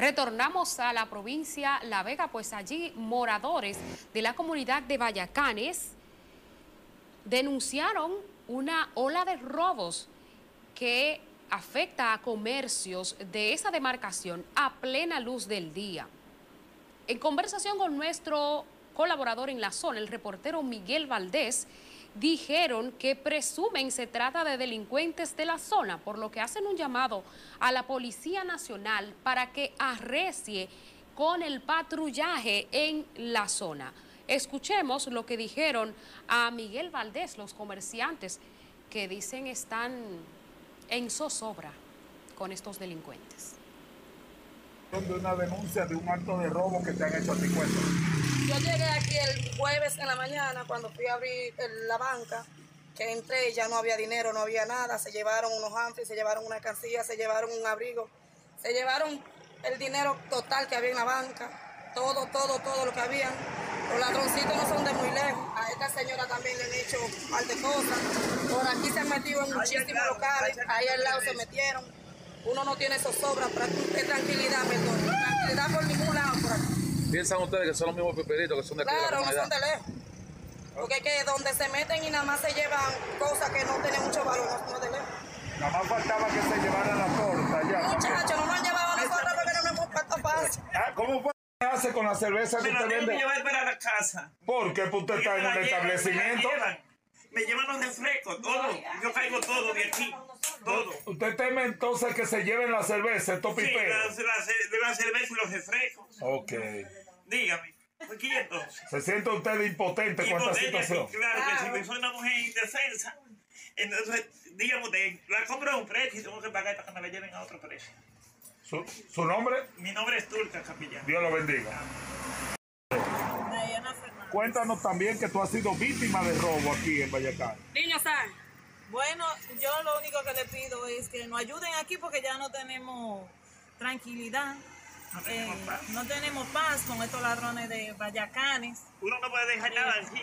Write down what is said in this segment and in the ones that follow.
Retornamos a la provincia La Vega, pues allí moradores de la comunidad de Vallacanes denunciaron una ola de robos que afecta a comercios de esa demarcación a plena luz del día. En conversación con nuestro colaborador en la zona, el reportero Miguel Valdés, dijeron que presumen se trata de delincuentes de la zona, por lo que hacen un llamado a la Policía Nacional para que arrecie con el patrullaje en la zona. Escuchemos lo que dijeron a Miguel Valdés, los comerciantes que dicen están en zozobra con estos delincuentes. De una denuncia de un acto de robo que te han hecho a ti yo llegué aquí el jueves en la mañana cuando fui a abrir la banca, que entré y ya no había dinero, no había nada, se llevaron unos amplis, se llevaron una cancilla, se llevaron un abrigo, se llevaron el dinero total que había en la banca, todo, todo, todo lo que había. Los ladroncitos no son de muy lejos, a esta señora también le han hecho mal de cosas, por aquí se han metido en muchísimos locales, ahí al lado se metieron, uno no tiene zozobra, tranquilidad, perdón, tranquilidad por ningún lado por aquí. ¿Piensan ustedes que son los mismos peperitos que son de aquí claro, de la no son de lejos. Porque es que donde se meten y nada más se llevan cosas que no tienen mucho valor, no son de lejos. Nada más faltaba que se llevaran la torta allá. Muchachos, no nos han llevado a nosotros porque no nos hemos puesto fácil. Ah, ¿Cómo fue? ¿Qué hace con la cerveza que usted vende? Me llevar para la casa. ¿Por qué? Pues usted está en un establecimiento. Me llevan los refrescos, todo. Yo caigo todo de aquí. Todo. ¿Usted teme entonces que se lleven la cerveza, estos piperos? Sí, la, la, la, cerveza y los refrescos. Ok. Dígame. ¿Qué entonces? ¿Se siente usted impotente, con esta situación? claro, que si soy una mujer indefensa, entonces, digamos, la compro a un precio y tengo que pagar para que me la lleven a otro precio. ¿Su, ¿Su, nombre? Mi nombre es Turca Capillán. Dios lo bendiga. Cuéntanos también que tú has sido víctima de robo aquí en Vallecán. Niño, ¿sabes? Bueno, yo lo único que le pido es que nos ayuden aquí porque ya no tenemos tranquilidad. No tenemos, eh, paz. no tenemos paz con estos ladrones de Vallacanes. Uno no puede dejar nada aquí.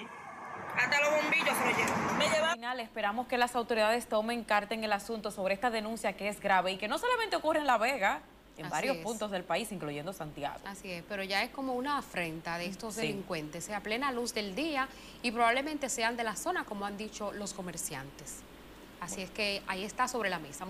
Hasta los bombillos se lo. Al final esperamos que las autoridades tomen carta en el asunto sobre esta denuncia que es grave y que no solamente ocurre en La Vega, en Así varios es. puntos del país, incluyendo Santiago. Así es, pero ya es como una afrenta de estos sí. delincuentes, a plena luz del día y probablemente sean de la zona, como han dicho los comerciantes. Así es que ahí está sobre la mesa.